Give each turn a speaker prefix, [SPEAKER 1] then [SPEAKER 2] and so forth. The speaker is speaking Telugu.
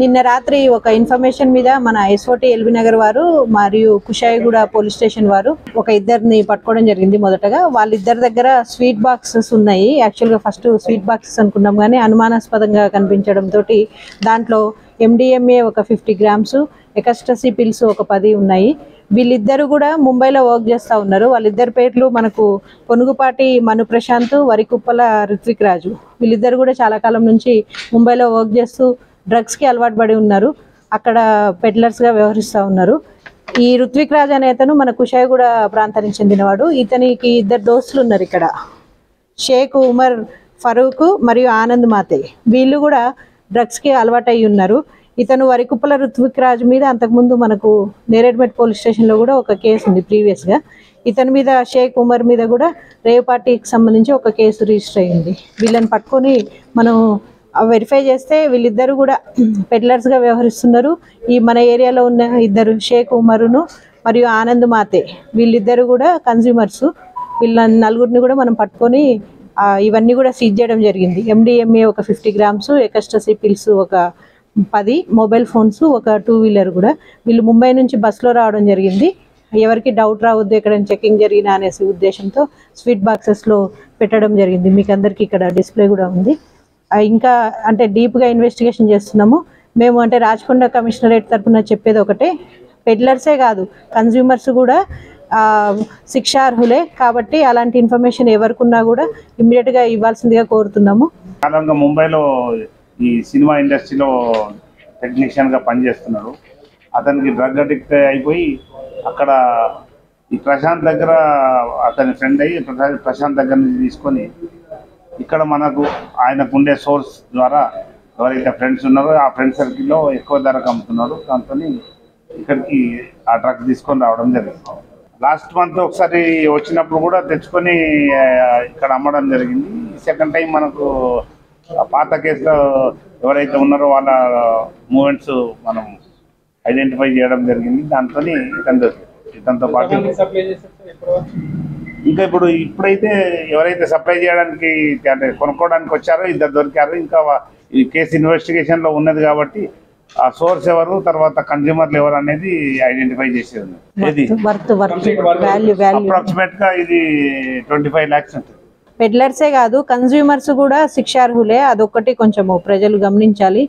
[SPEAKER 1] నిన్న రాత్రి ఒక ఇన్ఫర్మేషన్ మీద మన ఎస్ఓటి ఎల్బీ నగర్ వారు మరియు కుషాయిగూడ పోలీస్ స్టేషన్ వారు ఒక ఇద్దరిని పట్టుకోవడం జరిగింది మొదటగా. వాళ్ళిద్దరి దగ్గర స్వీట్ బాక్సెస్ ఉన్నాయి. యాక్చువల్గా ఫస్ట్ స్వీట్ బాక్సెస్ అనుకున్నాం కానీ అనుమానాస్పదంగా కనిపించడంతో దాంట్లో ఎండిఎంఏ ఒక ఫిఫ్టీ గ్రామ్స్ ఎకస్టసీ పిల్స్ ఒక పది ఉన్నాయి. వీళ్ళిద్దరు కూడా ముంబైలో వర్క్ చేస్తూ ఉన్నారు. వాళ్ళిద్దరి పేర్లు మనకు పొనుగుపాటి మను ప్రశాంత్ వరికుప్పల రిత్విక్ రాజు. వీళ్ళిద్దరు కూడా చాలా కాలం నుంచి ముంబైలో వర్క్ చేస్తూ డ్రగ్స్కి అలవాటు పడి ఉన్నారు. అక్కడ పెడ్లర్స్గా వ్యవహరిస్తూ ఉన్నారు. ఈ రుత్విక్ రాజ్ అనే అతను మన కుషాయగూడ ప్రాంతానికి చెందినవాడు. ఇతనికి ఇద్దరు దోస్తులు ఉన్నారు ఇక్కడ. షేక్ ఉమర్ ఫరూక్ మరియు ఆనంద్ మాతే. వీళ్ళు కూడా డ్రగ్స్కి అలవాటయ్యి ఉన్నారు. ఇతను వరికుప్పల రుత్విక్ రాజ్ మీద అంతకుముందు మనకు నేరేడ్మెట్ పోలీస్ స్టేషన్లో కూడా ఒక కేసు ఉంది ప్రీవియస్గా ఇతని మీద షేక్ ఉమర్ మీద కూడా రేవ్ పార్టీకి సంబంధించి ఒక కేసు రిజిస్టర్ అయ్యింది వీళ్ళని పట్టుకొని మనం వెరిఫై చేస్తే వీళ్ళిద్దరు కూడా పెడ్లర్స్గా వ్యవహరిస్తున్నారు. ఈ మన ఏరియాలో ఉన్న ఇద్దరు షేక్ ఉమరును మరియు ఆనంద్ మాతే వీళ్ళిద్దరు కూడా కన్జ్యూమర్స్ వీళ్ళ నలుగురిని కూడా మనం పట్టుకొని ఇవన్నీ కూడా సీజ్ చేయడం జరిగింది. ఎండిఎంఏ ఒక ఫిఫ్టీ గ్రామ్స్ ఎకస్టసీ పిల్స్ ఒక పది మొబైల్ ఫోన్స్ ఒక టూ వీలర్ కూడా. వీళ్ళు ముంబై నుంచి బస్సులో రావడం జరిగింది. ఎవరికి డౌట్ రావద్దు ఎక్కడ చెకింగ్ జరిగినా అనేసి ఉద్దేశంతో స్వీట్ బాక్సెస్లో పెట్టడం జరిగింది. మీకు అందరికీ ఇక్కడ డిస్ప్లే కూడా ఉంది. ఇంకా అంటే డీప్గా ఇన్వెస్టిగేషన్ చేస్తున్నాము. మేము అంటే రాచకొండ కమిషనరేట్ తరఫున చెప్పేది ఒకటే పెడ్లర్సే కాదు కన్జ్యూమర్స్ కూడా శిక్షార్హులే కాబట్టి అలాంటి ఇన్ఫర్మేషన్ ఎవరికున్నా కూడా ఇమ్మీడియట్గా ఇవ్వాల్సిందిగా కోరుతున్నాము.
[SPEAKER 2] కాలంగా ముంబైలో ఈ సినిమా ఇండస్ట్రీలో టెక్నీషియన్గా పనిచేస్తున్నాడు అతనికి డ్రగ్ అడిక్ట్ అయిపోయి అక్కడ ఈ ప్రశాంత్ దగ్గర అతని ఫ్రెండ్ అయ్యి ప్రశాంత్ దగ్గర నుంచి తీసుకొని ఇక్కడ మనకు ఆయనకు ఉండే సోర్స్ ద్వారా ఎవరైతే ఫ్రెండ్స్ ఉన్నారో ఆ ఫ్రెండ్ సర్కిల్లో ఎక్కువ ధరకు అమ్ముతున్నాడు దాంతో ఇక్కడికి ఆ డ్రగ్ తీసుకొని రావడం జరిగింది. లాస్ట్ మంత్ ఒకసారి వచ్చినప్పుడు కూడా తెచ్చుకొని ఇక్కడ అమ్మడం జరిగింది. సెకండ్ టైం మనకు పాత కేసులో ఎవరైతే ఉన్నారో వాళ్ళ మూమెంట్స్ మనం ఐడెంటిఫై చేయడం జరిగింది. దాంతో ఇతను. ఇతనితో పాటు ఇంకా ఇప్పుడు ఇప్పుడైతే ఎవరైతే సప్లై చేయడానికి అంటే కొనుక్కోవడానికి వచ్చారో ఇద్దరు దొరికారు. ఇంకా ఈ కేసు ఇన్వెస్టిగేషన్లో ఉన్నది కాబట్టి ఆ సోర్స్ ఎవరు తర్వాత కన్జ్యూమర్లు ఎవరు అనేది ఐడెంటిఫై చేసేది. ఉంది. ఇది అప్రాక్సిమేట్గా ఇది ట్వంటీ ఫైవ్ ల్యాక్స్ ఉంటుంది.
[SPEAKER 1] పెడ్లర్సే కాదు కన్జ్యూమర్స్ కూడా శిక్షార్హులే. అదొక్కటి కొంచెము ప్రజలు గమనించాలి.